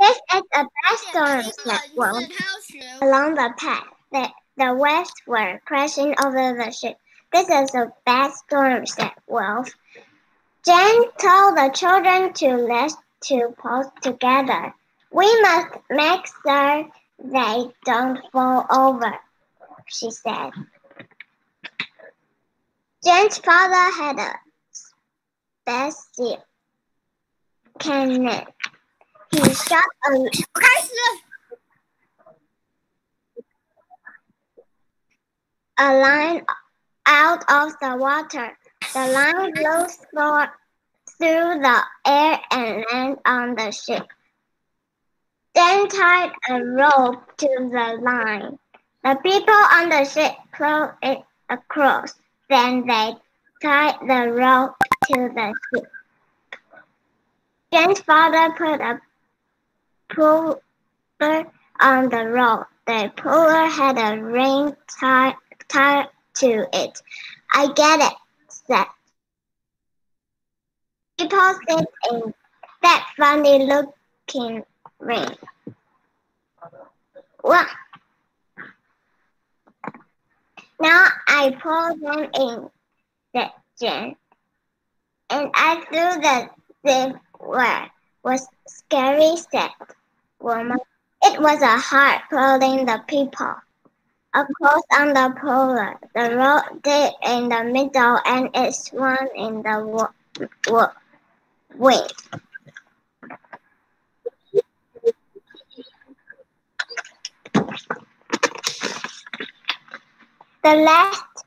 This is a bad storm, Wolf. Along the path, the, the waves were crashing over the ship. This is a bad storm, said Wolf. Jane told the children to let's to pose together. We must make sure they don't fall over, she said. Jane's father had a special cannon. He shot a a line out of the water. The line blew through the air and landed on the ship. Then tied a rope to the line. The people on the ship pulled it across. Then they tied the rope to the ship. Jane's father put a puller on the rope. The puller had a ring tied, tied to it. I get it, said. People sit in that funny looking ring. Well, now I pour them in, said Jen. And I threw the zip where was scary, said. It was a heart pulling the people. Across on the polar, the road did in the middle and it swung in the wind. The last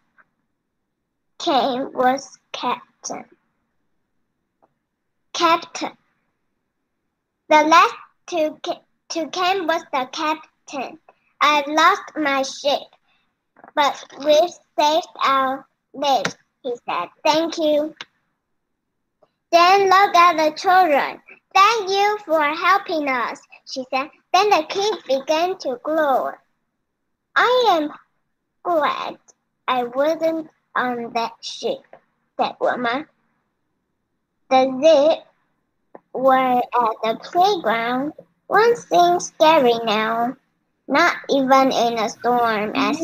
came was Captain. Captain. The last to, to came was the captain. I lost my ship, but we've saved our lives, he said. Thank you. Then look at the children. Thank you for helping us, she said. Then the kids began to glow. I am glad I wasn't on that ship, said woman the they were at the playground. One thing scary now, not even in a storm. As